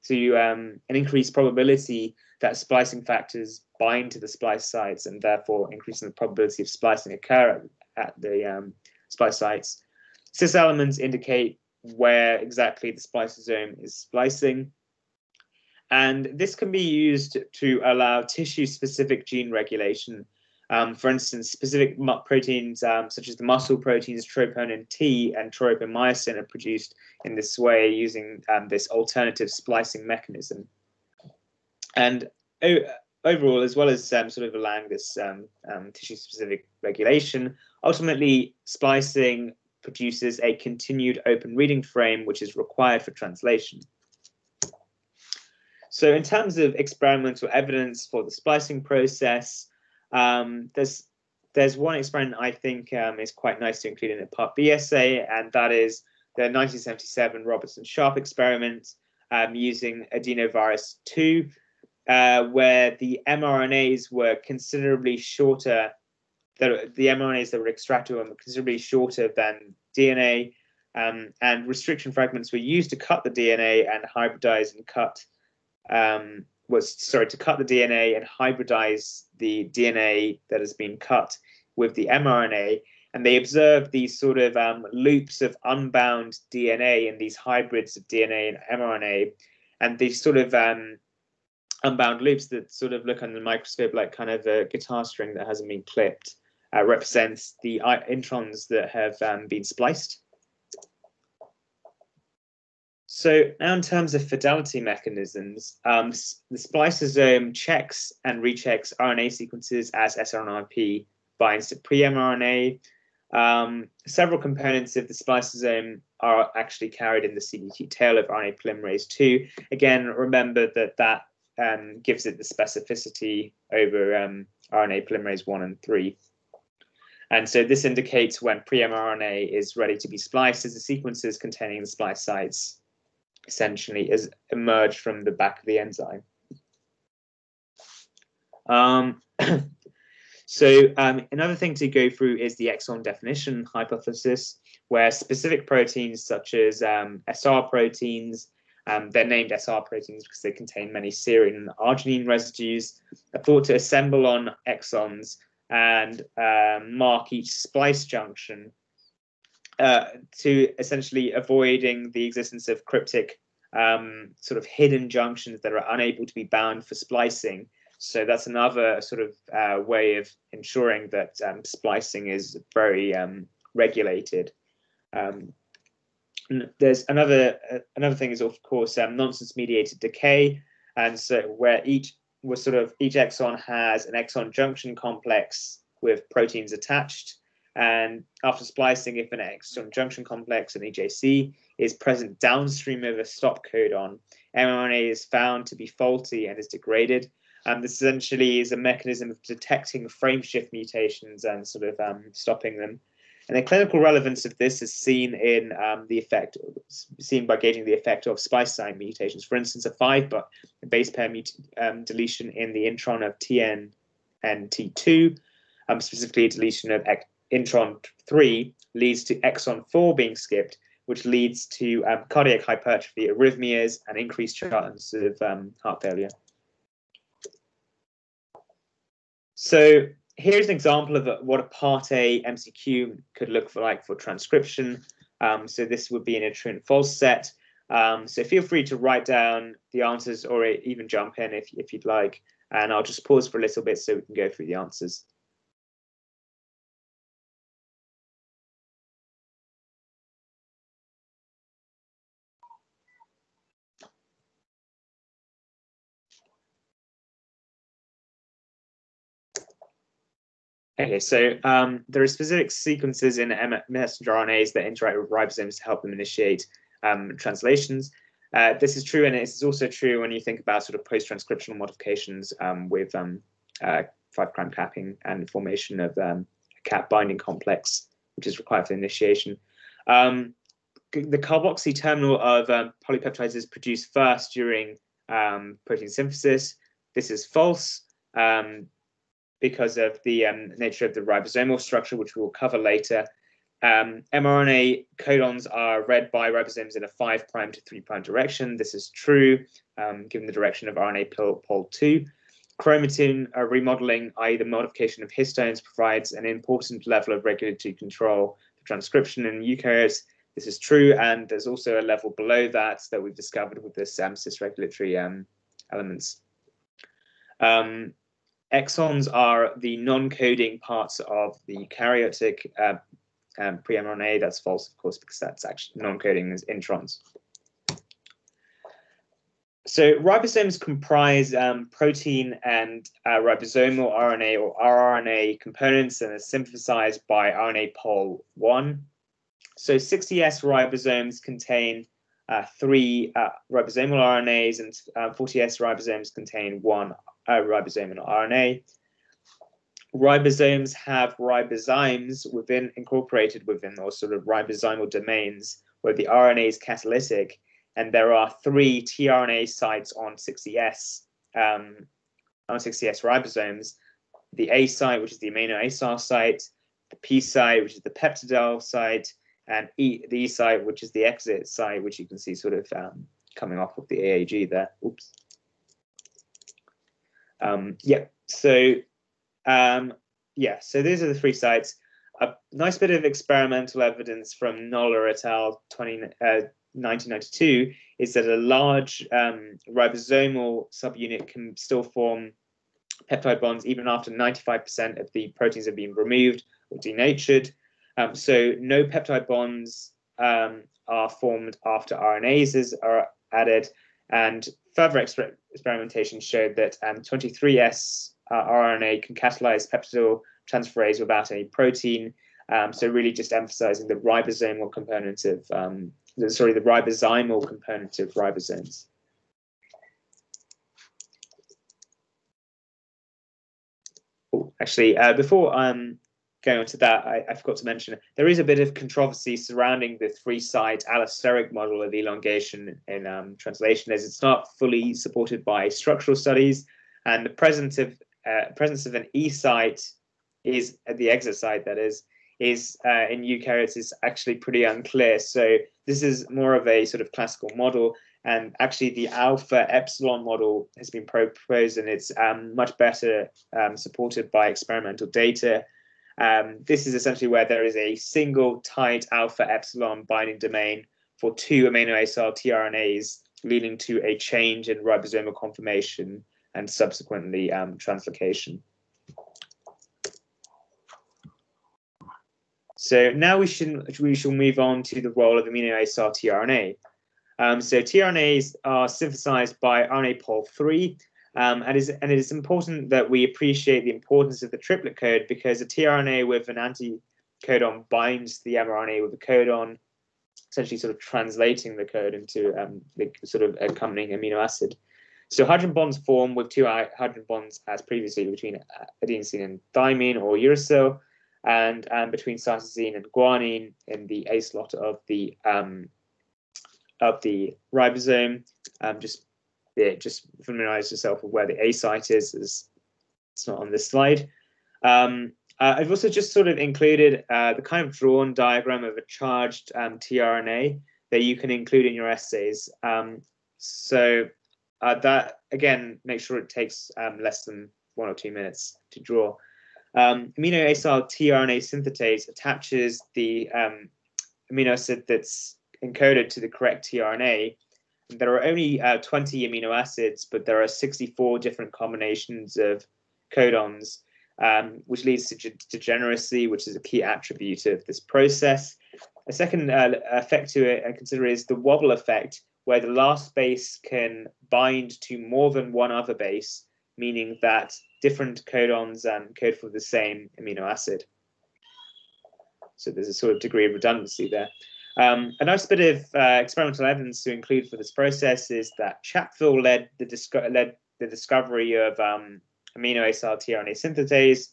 to um, an increased probability that splicing factors bind to the splice sites and therefore increasing the probability of splicing occur at, at the um, splice sites. Cis elements indicate where exactly the spliceosome is splicing. And this can be used to allow tissue-specific gene regulation um, for instance, specific proteins um, such as the muscle proteins troponin T and tropomyosin are produced in this way using um, this alternative splicing mechanism. And overall, as well as um, sort of allowing this um, um, tissue-specific regulation, ultimately splicing produces a continued open reading frame, which is required for translation. So in terms of experimental evidence for the splicing process, um, there's there's one experiment I think um, is quite nice to include in the Part B essay, and that is the 1977 Roberts and Sharp experiment um, using adenovirus 2, uh, where the mRNAs were considerably shorter. The, the mRNAs that were extracted were considerably shorter than DNA, um, and restriction fragments were used to cut the DNA and hybridize and cut um, was sorry to cut the DNA and hybridize the DNA that has been cut with the mRNA, and they observed these sort of um, loops of unbound DNA in these hybrids of DNA and mRNA, and these sort of um, unbound loops that sort of look under the microscope like kind of a guitar string that hasn't been clipped uh, represents the introns that have um, been spliced. So now in terms of fidelity mechanisms, um, the spliceosome checks and rechecks RNA sequences as siRNP binds to pre-mRNA. Um, several components of the spliceosome are actually carried in the CDT tail of RNA polymerase 2. Again, remember that that um, gives it the specificity over um, RNA polymerase 1 and 3. And so this indicates when pre-mRNA is ready to be spliced as the sequences containing the splice sites essentially is emerged from the back of the enzyme. Um, (clears throat) so um, another thing to go through is the exon definition hypothesis, where specific proteins such as um, SR proteins, um, they're named SR proteins because they contain many serine and arginine residues, are thought to assemble on exons and uh, mark each splice junction uh, to essentially avoiding the existence of cryptic um, sort of hidden junctions that are unable to be bound for splicing. So that's another sort of uh, way of ensuring that um, splicing is very um, regulated. Um, there's another uh, another thing is of course um, nonsense mediated decay, and so where each was sort of each exon has an exon junction complex with proteins attached and after splicing, if an exon junction complex, an EJC, is present downstream of a stop codon, mRNA is found to be faulty and is degraded. Um, this essentially is a mechanism of detecting frameshift mutations and sort of um, stopping them. And the clinical relevance of this is seen in um, the effect, seen by gauging the effect of splice site mutations. For instance, a five base pair um, deletion in the intron of TN and T2, um, specifically a deletion of intron 3, leads to exon 4 being skipped, which leads to um, cardiac hypertrophy, arrhythmias, and increased chances of um, heart failure. So here's an example of what a Part A MCQ could look for like for transcription. Um, so this would be an true and false set. Um, so feel free to write down the answers or even jump in if, if you'd like. And I'll just pause for a little bit so we can go through the answers. Okay, so um, there are specific sequences in messenger RNAs that interact with ribosomes to help them initiate um, translations. Uh, this is true, and it is also true when you think about sort of post-transcriptional modifications um, with um, uh, five prime capping and formation of um, a cap binding complex, which is required for initiation. Um, the carboxy terminal of polypeptides is produced first during protein synthesis. This is false. Um, because of the um, nature of the ribosomal structure, which we'll cover later. Um, mRNA codons are read by ribosomes in a 5' to 3' direction. This is true um, given the direction of RNA pol 2. Chromatin uh, remodeling, i.e., the modification of histones, provides an important level of regulatory control for transcription in eukaryotes. This is true, and there's also a level below that that we've discovered with the um, cis-regulatory um, elements. Um, Exons are the non-coding parts of the eukaryotic uh, um, pre-mRNA. That's false, of course, because that's actually non-coding as introns. So ribosomes comprise um, protein and uh, ribosomal RNA or rRNA components and are synthesized by RNA pol 1. So 60S ribosomes contain uh, three uh, ribosomal RNAs and 40S uh, ribosomes contain one uh, ribosomal RNA. Ribosomes have ribozymes within incorporated within those sort of ribosomal domains where the RNA is catalytic, and there are three tRNA sites on 60S um, on 60S ribosomes. The A site, which is the amino acyl site, the P site, which is the peptidyl site, and E, the E site, which is the exit site, which you can see sort of um, coming off of the AAG there. Oops. Um, yeah, so um, yeah, so these are the three sites. A nice bit of experimental evidence from Noller et al. 20, uh, 1992 is that a large um, ribosomal subunit can still form peptide bonds even after 95% of the proteins have been removed or denatured. Um, so no peptide bonds um, are formed after RNases are added, and further exper experimentation showed that um, 23S uh, RNA can catalyze peptidyl transferase without any protein. Um, so really just emphasizing the ribosomal component of, um, sorry, the ribozymal component of ribosomes. Oh, actually, uh, before um, going on to that, I, I, forgot to mention there is a bit of controversy surrounding the three-site allosteric model of elongation in um, translation, as it's not fully supported by structural studies, and the presence of uh, presence of an E site is at the exit site that is is uh, in eukaryotes is actually pretty unclear. So this is more of a sort of classical model, and actually the alpha epsilon model has been proposed, and it's um, much better um, supported by experimental data. Um, this is essentially where there is a single tight alpha epsilon binding domain for two amino acyl tRNAs, leading to a change in ribosomal conformation and subsequently um, translocation. So now we should we shall move on to the role of amino acyl tRNA. Um, so tRNAs are synthesized by RNA pol 3 um, and, is, and it is important that we appreciate the importance of the triplet code because a tRNA with an anticodon binds the mRNA with a codon, essentially sort of translating the code into um, the sort of accompanying amino acid. So hydrogen bonds form with two hydrogen bonds as previously between adenosine and thymine or uracil, and um, between cytosine and guanine in the A slot of the um, of the ribosome. Um, just yeah, just familiarize yourself with where the A site is. As it's not on this slide. Um, uh, I've also just sort of included uh, the kind of drawn diagram of a charged um, tRNA that you can include in your essays. Um, so uh, that again, make sure it takes um, less than one or two minutes to draw. Um, amino acyl tRNA synthetase attaches the um, amino acid that's encoded to the correct tRNA. There are only uh, 20 amino acids, but there are 64 different combinations of codons um, which leads to degeneracy, which is a key attribute of this process. A second uh, effect to it consider is the wobble effect, where the last base can bind to more than one other base, meaning that different codons um, code for the same amino acid. So there's a sort of degree of redundancy there. Um, a nice bit of uh, experimental evidence to include for this process is that Chapeville led the, led the discovery of um, amino acyl tRNA synthetase,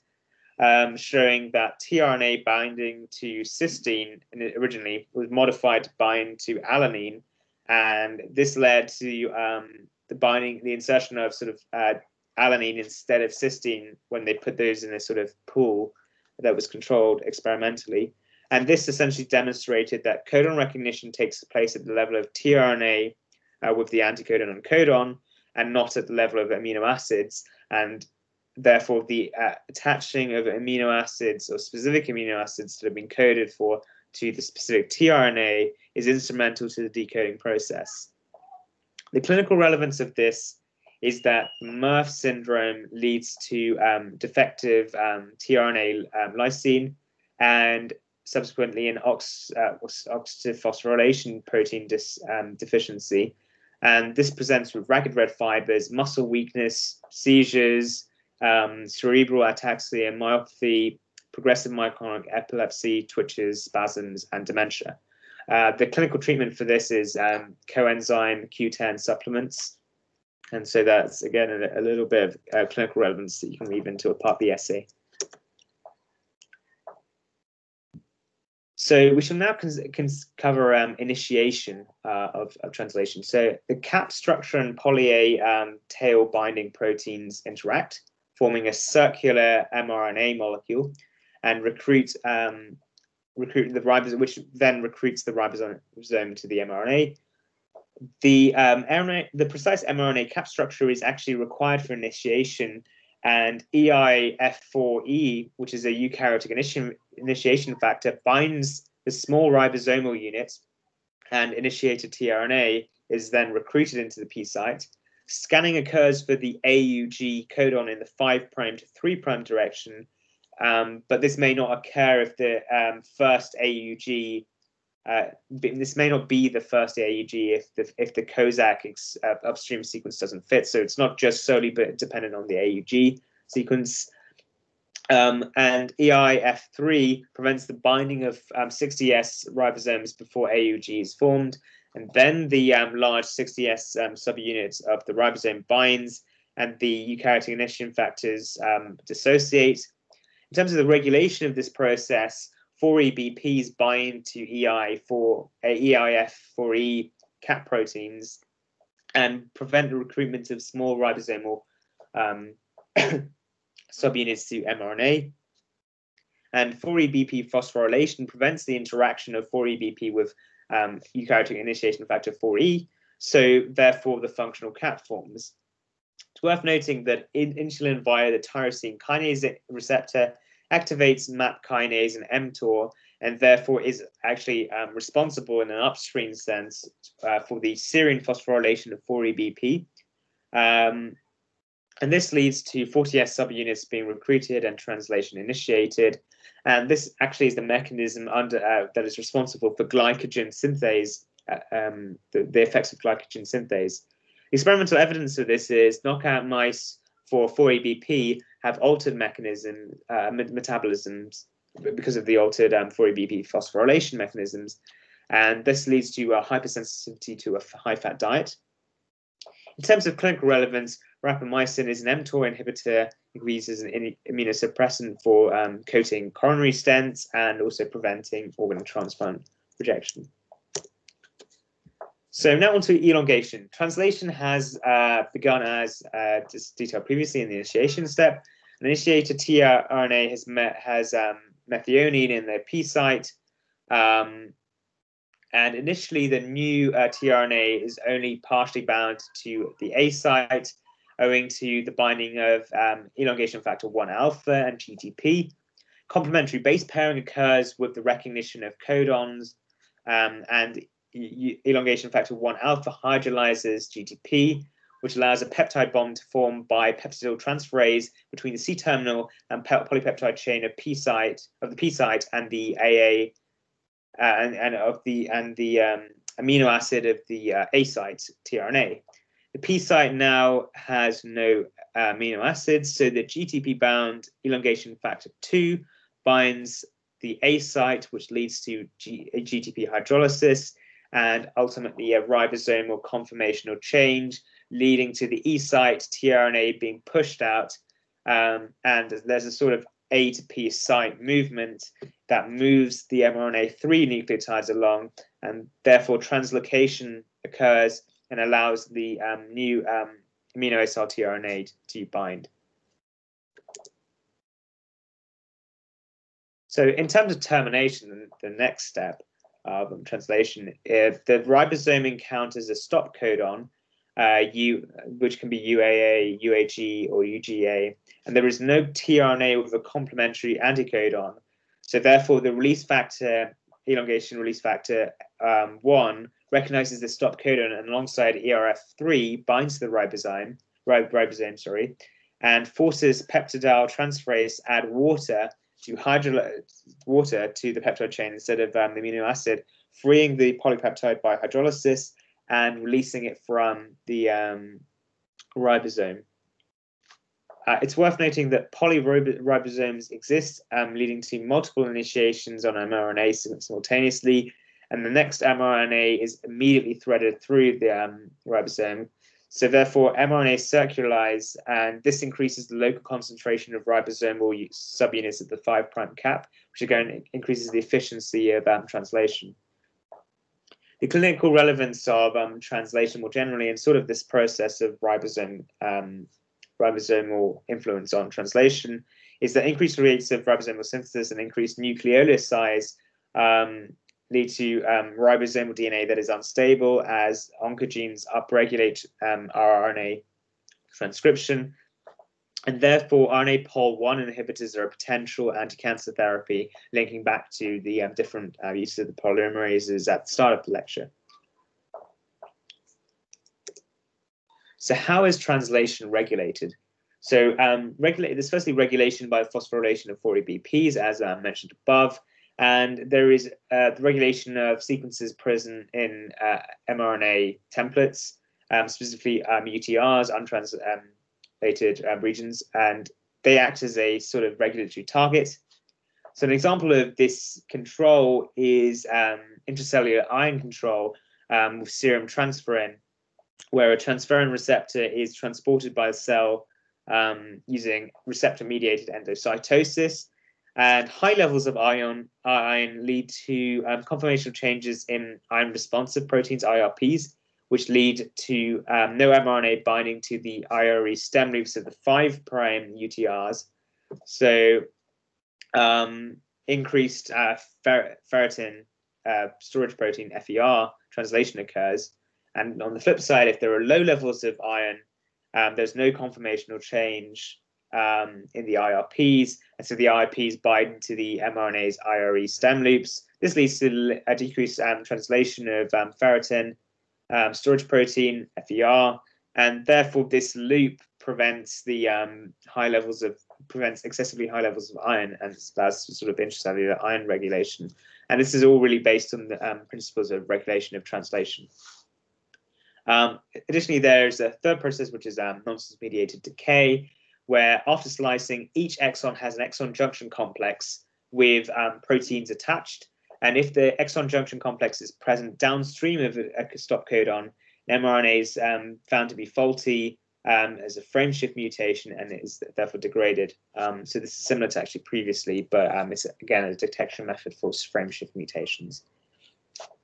um, showing that tRNA binding to cysteine originally was modified to bind to alanine, and this led to um, the binding, the insertion of sort of uh, alanine instead of cysteine when they put those in a sort of pool that was controlled experimentally. And this essentially demonstrated that codon recognition takes place at the level of tRNA uh, with the anticodon and codon, and not at the level of amino acids and therefore the uh, attaching of amino acids or specific amino acids that have been coded for to the specific tRNA is instrumental to the decoding process. The clinical relevance of this is that MERRF syndrome leads to um, defective um, tRNA um, lysine and subsequently an ox, uh, oxidative phosphorylation protein dis, um, deficiency, and this presents with ragged red fibers, muscle weakness, seizures, um, cerebral ataxia, myopathy, progressive myoclonic epilepsy, twitches, spasms, and dementia. Uh, the clinical treatment for this is um, coenzyme Q10 supplements. And so that's, again, a, a little bit of uh, clinical relevance that you can weave into a part B essay. So we shall now cover um, initiation uh, of, of, translation. So the cap structure and poly A um, tail binding proteins interact, forming a circular mRNA molecule, and recruit um, recruit the ribosome, which then recruits the ribosome to the mRNA. The um, mRNA, the precise mRNA cap structure is actually required for initiation and EIF4E, which is a eukaryotic initiation, initiation factor, binds the small ribosomal unit, and initiated tRNA is then recruited into the P site. Scanning occurs for the AUG codon in the 5' to 3' direction, um, but this may not occur if the um, first AUG uh, this may not be the first AUG if the if the Kozak ex, uh, upstream sequence doesn't fit. So it's not just solely but dependent on the AUG sequence. Um, and EIF3 prevents the binding of um, 60S ribosomes before AUG is formed. And then the um, large 60S um, subunits of the ribosome binds and the eukaryotic initiation factors um, dissociate. In terms of the regulation of this process, 4EBPs bind to EI for uh, EIF4E cap proteins and prevent the recruitment of small ribosomal um, (coughs) subunits to mRNA. And 4EBP phosphorylation prevents the interaction of 4EBP with um, eukaryotic initiation factor 4E, so therefore the functional cap forms. It's worth noting that in insulin via the tyrosine kinase receptor activates MAP kinase and mTOR, and therefore is actually um, responsible in an upstream sense uh, for the serine phosphorylation of 4-EBP. Um, and this leads to 40S subunits being recruited and translation initiated. And this actually is the mechanism under uh, that is responsible for glycogen synthase, uh, um, the, the effects of glycogen synthase. Experimental evidence of this is knockout mice for 4-EBP have altered mechanism uh, metabolisms because of the altered um, 4-EBP phosphorylation mechanisms. and this leads to a hypersensitivity to a high-fat diet. In terms of clinical relevance, rapamycin is an mTOR inhibitor. It uses an immunosuppressant for um, coating coronary stents and also preventing organ transplant rejection. So now on to elongation. Translation has uh, begun as uh, just detailed previously in the initiation step. An initiator tRNA has met has um, methionine in the P site, um, and initially the new uh, tRNA is only partially bound to the A site, owing to the binding of um, elongation factor 1 alpha and GTP. Complementary base pairing occurs with the recognition of codons, um, and elongation factor 1 alpha hydrolyzes GTP, which allows a peptide bond to form by peptidyl transferase between the C terminal and polypeptide chain of P site of the P site and the AA uh, and, and of the and the um, amino acid of the uh, A site tRNA. The P site now has no uh, amino acids, so the GTP bound elongation factor 2 binds the A site, which leads to G GTP hydrolysis and ultimately a ribosomal conformational change, leading to the E site tRNA being pushed out. Um, and there's a sort of A to P site movement that moves the mRNA 3 nucleotides along, and therefore translocation occurs and allows the um, new um, amino acyl tRNA to bind. So in terms of termination, the next step, um, translation, if the ribosome encounters a stop codon, uh, U, which can be UAA, UAG, or UGA, and there is no tRNA with a complementary anticodon. So therefore, the release factor, elongation release factor um, 1, recognizes the stop codon and alongside ERF3 binds to the ribosome, ribosome, sorry, and forces peptidyl transferase add water to hydrolyze water to the peptide chain instead of um, amino acid, freeing the polypeptide by hydrolysis and releasing it from the um, ribosome. Uh, it's worth noting that polyribosomes exist, um, leading to multiple initiations on mRNA simultaneously, and the next mRNA is immediately threaded through the um, ribosome, so therefore, mRNA circularize, and this increases the local concentration of ribosomal subunits at the 5' cap, which again increases the efficiency of um, translation. The clinical relevance of um, translation more generally and sort of this process of ribosome, um, ribosomal influence on translation is that increased rates of ribosomal synthesis and increased nucleolus size um, lead to um, ribosomal DNA that is unstable as oncogenes upregulate um, RNA transcription. And therefore, RNA pol1 inhibitors are a potential anti-cancer therapy, linking back to the um, different uh, uses of the polymerases at the start of the lecture. So how is translation regulated? So um, regulated, there's firstly regulation by phosphorylation of 4EBPs, as I mentioned above and there is uh, the regulation of sequences present in uh, mRNA templates, um, specifically um, UTRs, untranslated um, regions, and they act as a sort of regulatory target. So an example of this control is um, intracellular ion control um, with serum transferrin, where a transferrin receptor is transported by a cell um, using receptor-mediated endocytosis, and high levels of iron iron lead to um, conformational changes in iron responsive proteins, IRPs, which lead to um, no mRNA binding to the IRE stem loops of the 5' UTRs. So um, increased uh, fer ferritin uh, storage protein FER translation occurs. And on the flip side, if there are low levels of iron, um, there's no conformational change um, in the IRPs, so the IRPs bind to the mRNA's IRE stem loops. This leads to a decreased um, translation of um, ferritin, um, storage protein, FER, and therefore this loop prevents the um, high levels of prevents excessively high levels of iron, and that's sort of intracellular iron regulation. And this is all really based on the um, principles of regulation of translation. Um, additionally, there's a third process, which is um, nonsense mediated decay, where after slicing, each exon has an exon junction complex with um, proteins attached. And if the exon junction complex is present downstream of a stop codon, mRNA is um, found to be faulty um, as a frameshift mutation and is therefore degraded. Um, so this is similar to actually previously, but um, it's again a detection method for frameshift mutations.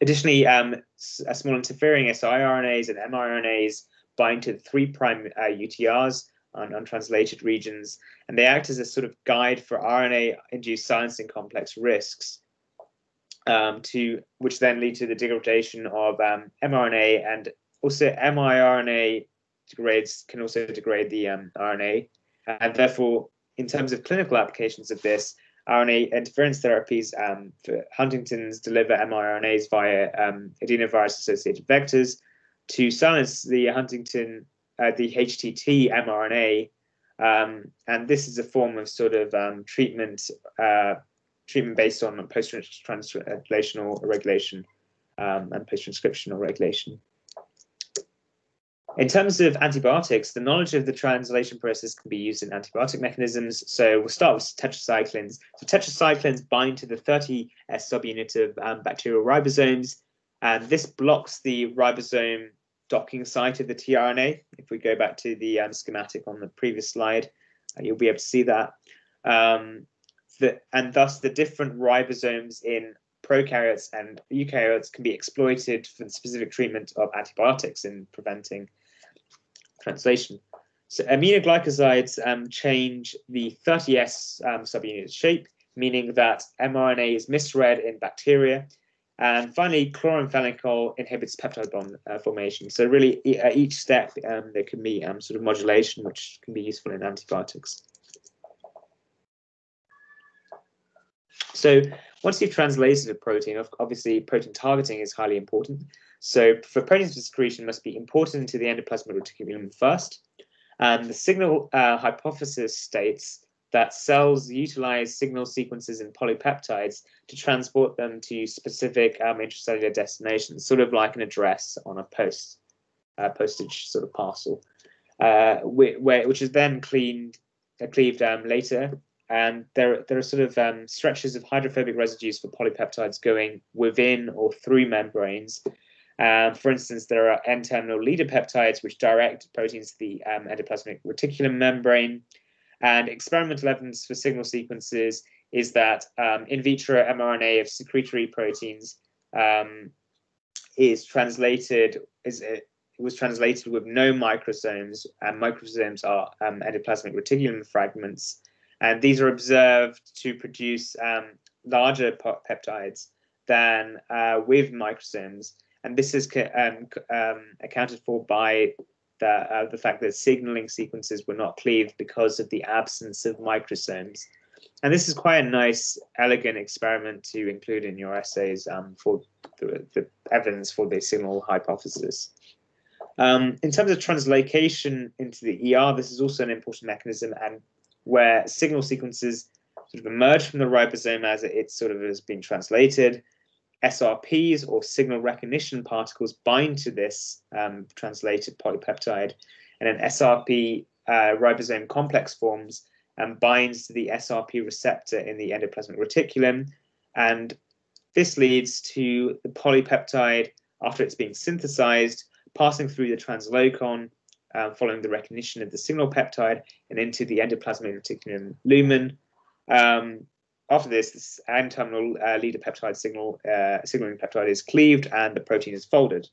Additionally, um, small interfering siRNAs and mRNAs bind to the three prime uh, UTRs on untranslated regions, and they act as a sort of guide for RNA-induced silencing complex RISCs, um, to which then lead to the degradation of um, mRNA and also miRNA degrades can also degrade the um, RNA, and therefore, in terms of clinical applications of this, RNA interference therapies um, for Huntington's deliver mRNAs via um, adenovirus-associated vectors to silence the huntingtin, uh, the HTT mRNA, um, and this is a form of sort of um, treatment uh, treatment based on post-translational regulation um, and post-transcriptional regulation. In terms of antibiotics, the knowledge of the translation process can be used in antibiotic mechanisms. So we'll start with tetracyclines. So tetracyclines bind to the 30S subunit of um, bacterial ribosomes, and this blocks the ribosome docking site of the tRNA. If we go back to the um, schematic on the previous slide, uh, you'll be able to see that. Um, the, and thus the different ribosomes in prokaryotes and eukaryotes can be exploited for the specific treatment of antibiotics in preventing translation. So aminoglycosides um, change the 30S um, subunit shape, meaning that mRNA is misread in bacteria. And finally, chloramphenicol inhibits peptide bond uh, formation. So really, at each step, um, there can be um, sort of modulation, which can be useful in antibiotics. So once you've translated a protein, obviously protein targeting is highly important. So for protein secretion must be important to the endoplasmic reticulum first. And the signal uh, hypothesis states that cells utilize signal sequences in polypeptides to transport them to specific um, intracellular destinations, sort of like an address on a post uh, postage sort of parcel, uh, where, which is then cleaned, uh, cleaved um, later. And there, there are sort of um, stretches of hydrophobic residues for polypeptides going within or through membranes um, for instance, there are N-terminal leader peptides which direct proteins to the um, endoplasmic reticulum membrane. And experimental evidence for signal sequences is that um, in vitro mRNA of secretory proteins um, is translated is it was translated with no microsomes, and microsomes are um, endoplasmic reticulum fragments, and these are observed to produce um, larger peptides than uh, with microsomes. And this is um, um, accounted for by the, uh, the fact that signaling sequences were not cleaved because of the absence of microsomes. And this is quite a nice, elegant experiment to include in your essays um, for the, the, evidence for the signal hypothesis. Um, in terms of translocation into the ER, this is also an important mechanism and where signal sequences sort of emerge from the ribosome as it sort of has been translated, SRPs or signal recognition particles bind to this um, translated polypeptide, and an SRP uh, ribosome complex forms and binds to the SRP receptor in the endoplasmic reticulum. And this leads to the polypeptide, after it's being synthesized, passing through the translocon, uh, following the recognition of the signal peptide, and into the endoplasmic reticulum lumen. Um, after this, this N-terminal uh, leader peptide signal uh, signaling peptide is cleaved and the protein is folded.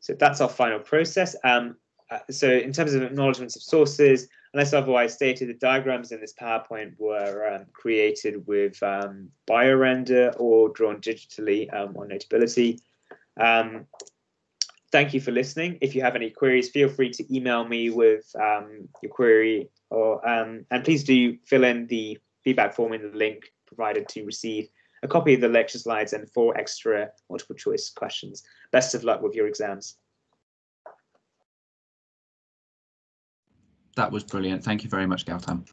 So that's our final process. Um, uh, so in terms of acknowledgements of sources, unless otherwise stated, the diagrams in this PowerPoint were um, created with um, BioRender or drawn digitally um, on Notability. Um, thank you for listening. If you have any queries, feel free to email me with um, your query or um, and please do fill in the feedback form in the link provided to receive a copy of the lecture slides and four extra multiple choice questions. Best of luck with your exams. That was brilliant. Thank you very much, Gautham.